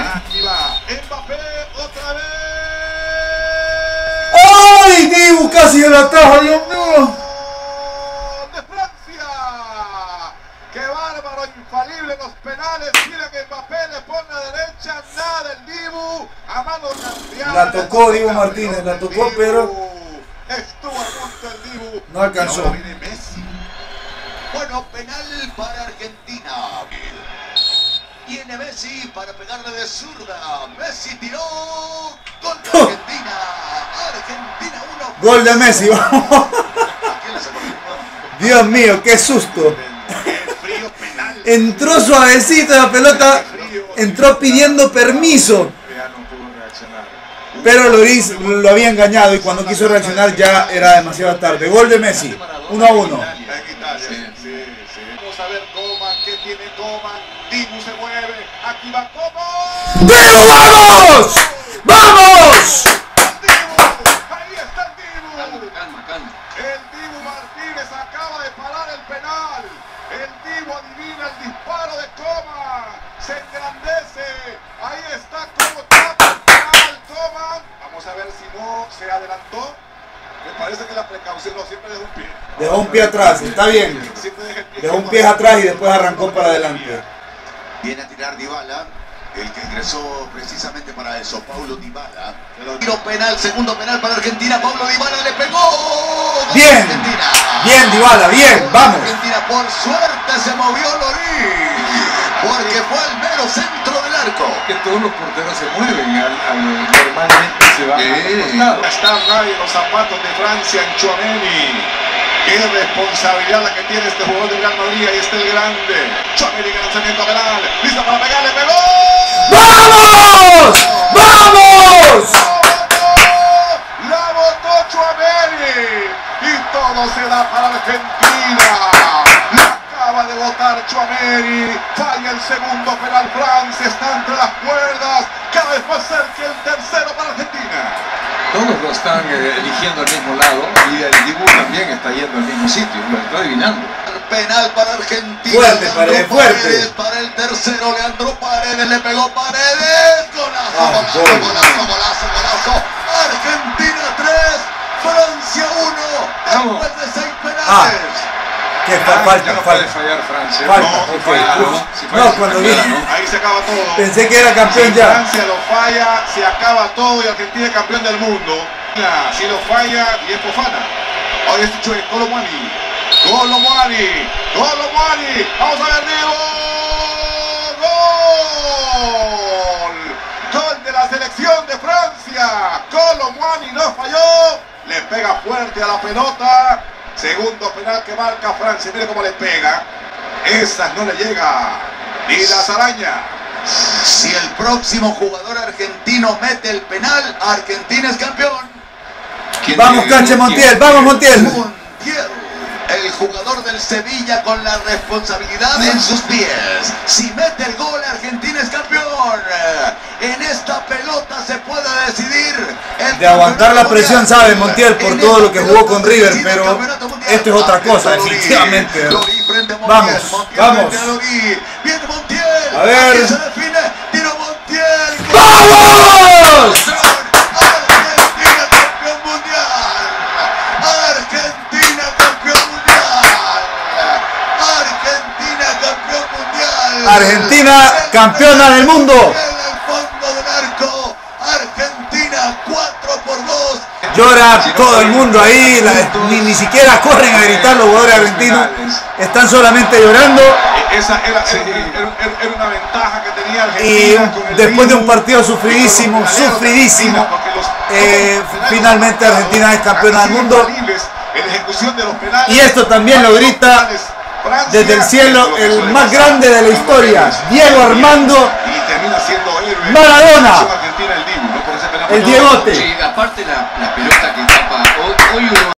Aquí va. Mbappé otra vez. ¡Ay, Dibu! Casi el atajo, Dios mío. De Francia. ¡Qué bárbaro! Infalible los penales. Mira que Mbappé le pone a derecha. Nada el Dibu. A mano cambiada. La tocó Dibu Martínez, la tocó, pero- Estuvo a punto el Dibu. No alcanzó. Bueno, penal para Argentina. Viene Messi para pegarle de zurda. Messi tiró. Gol de Argentina. Argentina 1. Gol de Messi. Dios mío, qué susto. Entró suavecito la pelota, entró pidiendo permiso, pero Loris lo había engañado y cuando quiso reaccionar ya era demasiado tarde. Gol de Messi, 1 a 1. En Italia, sí, sí, sí. Vamos a ver Coman, ¿qué tiene Coman? Dibu se mueve, aquí va ¡Pero vamos! ¡Vamos! ¡Dibu! Ahí está el Dibu. Calma, calma. El Dibu Martínez acaba de parar el penal. El Dibu adivina el disparo de Coman. Se engrandece. Ahí está como tapa el penal Coman. Vamos a ver si no se adelantó. Me parece que la precaución no siempre deja un pie. Dejó un pie atrás, está bien. Dejó un pie atrás y después arrancó para adelante. Viene a tirar Dybala, el que ingresó precisamente para eso, Paulo Dybala. Tiro penal, segundo penal para Argentina, Paulo Dybala le pegó. Bien, Argentina. bien, Dybala, bien, vamos. Argentina, por suerte se movió Lorí, porque fue al mero centro del arco. que todos los porteros se mueven al, al- normalmente se van Sí. a. Está en los zapatos de Francia en Chouameni. Qué responsabilidad la que tiene este jugador del Real Madrid. Ahí está el grande. Chouameni que lanzamiento penal. Listo para pegarle. ¡Pegó! ¡Vamos! ¡Vamos! La botó Chouameni. Y todo se da para Argentina. La acaba de votar Chouameni. Falla el segundo penal. Francia está entre las cuerdas. Cada vez más cerca el tercero para Argentina. Todos lo están eh, eligiendo al mismo lado y el Dibu también está yendo al mismo sitio, lo está adivinando. Penal para Argentina. Fuerte, Leandro Paredes, fuerte. Paredes para el tercero. Leandro Paredes le pegó Paredes. Golazo, Ah, golazo, gol. golazo, golazo, golazo. Argentina 3, Francia 1. Vamos. Después de seis penales. Ah. Que fa- ya falta, no falta. fallar Francia. Falta, no, ok. si falla. ¿no? Si falla, No, cuando cancela, vi- ¿no? Ahí se acaba todo. Pensé que era campeón Si ya. Francia lo falla, se acaba todo y Argentina es campeón del mundo. Si lo falla, y es Fofana. Hoy es dicho es Colomani. Colomani. Colomani. Vamos a ver, Diego. Gol. Gol de la selección de Francia. Colomani no falló. Le pega fuerte a la pelota. Segundo penal que marca Francia. Mire cómo le pega. Esas no le llega. Ni las arañas. Si el próximo jugador argentino mete el penal, Argentina es campeón. ¿Quién Vamos, que- Montiel, vamos, Montiel. Montiel, el jugador del Sevilla con la responsabilidad en sus pies. Si mete el gol, Argentina es campeón. En esta pelota se puede decidir. el De aguantar la presión, sabe Montiel por todo lo que jugó con River, pero. Esto es otra cosa, definitivamente. Vamos, vamos. a ver. ¡Vamos! Argentina campeón mundial. Argentina campeón mundial. Argentina campeón mundial. Argentina campeona del mundo. Argentina 4 por 2. Llora todo el mundo ahí, la- ni, ni siquiera corren a gritar los jugadores argentinos. Están solamente llorando Esa era, una ventaja que tenía y Argentina. el después de un partido y sufridísimo, sufridísimo, eh, finalmente Argentina es campeona del mundo. Y esto también lo grita desde el cielo el más grande de la historia, Diego Armando y. Maradona. El Diegote. Aparte la, la pelota que tapa, hoy, hoy uno